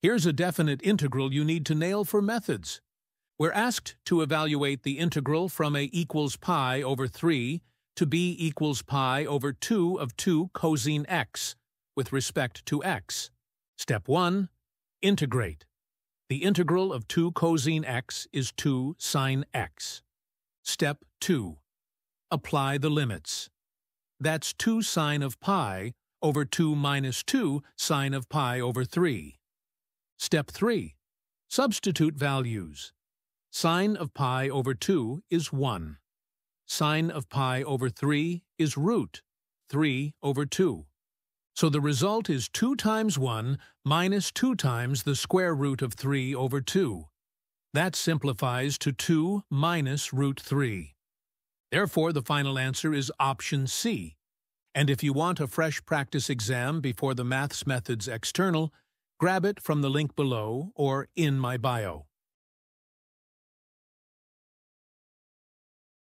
Here's a definite integral you need to nail for methods. We're asked to evaluate the integral from a equals pi over 3 to b equals pi over 2 of 2 cosine x with respect to x. Step 1. Integrate. The integral of 2 cosine x is 2 sine x. Step 2. Apply the limits. That's 2 sine of pi over 2 minus 2 sine of pi over 3. Step 3. Substitute values. Sine of pi over 2 is 1. Sine of pi over 3 is root 3 over 2. So the result is 2 times 1 minus 2 times the square root of 3 over 2. That simplifies to 2 minus root 3. Therefore, the final answer is option C. And if you want a fresh practice exam before the Maths Methods External, grab it from the link below or in my bio.